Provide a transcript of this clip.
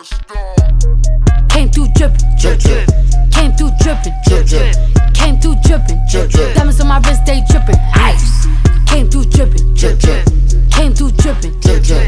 Came through drippin', drip drip. Came through drippin', drip drip. Came through drippin', drip drip. Diamonds on my wrist, they drippin'. Ice. Came through drippin', drip drip. Came through drippin', drip drip.